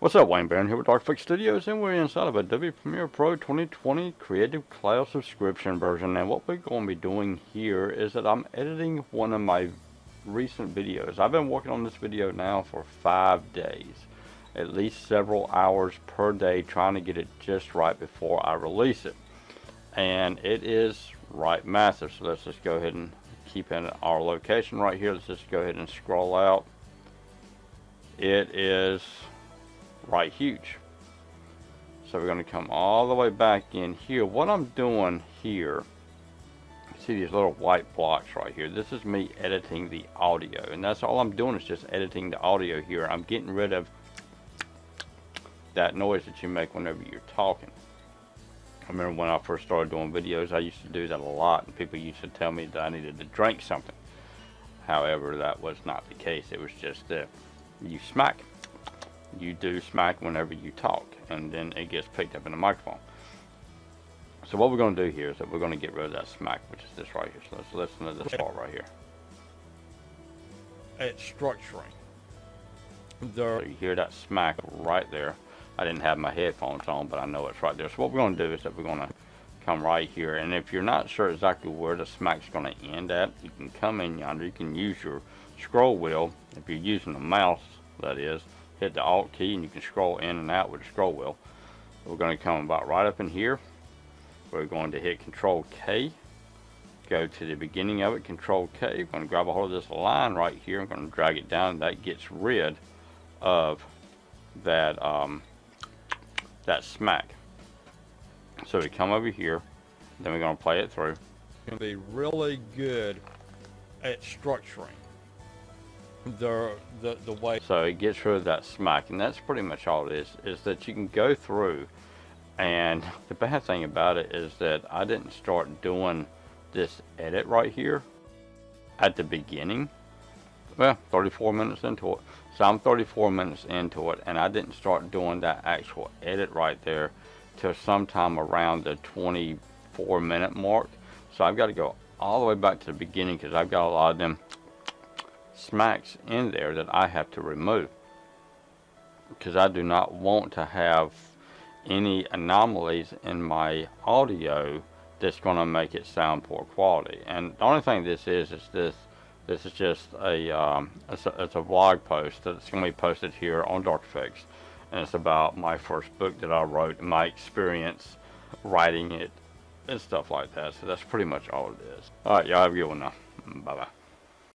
What's up, Wayne Barron here with Dark Effects Studios, and we're inside of Adobe Premiere Pro 2020 Creative Cloud subscription version. And what we're going to be doing here is that I'm editing one of my recent videos. I've been working on this video now for five days, at least several hours per day, trying to get it just right before I release it. And it is right massive. So let's just go ahead and keep in our location right here. Let's just go ahead and scroll out. It is right huge. So we're going to come all the way back in here. What I'm doing here, see these little white blocks right here. This is me editing the audio. And that's all I'm doing is just editing the audio here. I'm getting rid of that noise that you make whenever you're talking. I remember when I first started doing videos, I used to do that a lot. And people used to tell me that I needed to drink something. However, that was not the case. It was just that you smack you do smack whenever you talk and then it gets picked up in the microphone. So what we're going to do here is that we're going to get rid of that smack, which is this right here. So let's listen to this part right here. It's structuring. So you hear that smack right there. I didn't have my headphones on, but I know it's right there. So what we're going to do is that we're going to come right here. And if you're not sure exactly where the smack's going to end at, you can come in yonder. You can use your scroll wheel. If you're using a mouse, that is hit the alt key and you can scroll in and out with the scroll wheel. We're going to come about right up in here. We're going to hit control K. Go to the beginning of it, control K. We're going to grab a hold of this line right here. I'm going to drag it down. That gets rid of that um, that smack. So we come over here, then we're going to play it through. It's Going to be really good at structuring the, the, the way. So it gets rid of that smack, and that's pretty much all it is, is that you can go through, and the bad thing about it is that I didn't start doing this edit right here at the beginning. Well, 34 minutes into it. So I'm 34 minutes into it, and I didn't start doing that actual edit right there till sometime around the 24 minute mark. So I've got to go all the way back to the beginning because I've got a lot of them smacks in there that I have to remove. Because I do not want to have any anomalies in my audio that's going to make it sound poor quality. And the only thing this is is this this is just a um, it's a, it's a blog post that's going to be posted here on Dark Effects and it's about my first book that I wrote and my experience writing it and stuff like that. So that's pretty much all it is. Alright y'all have a good one now. Bye bye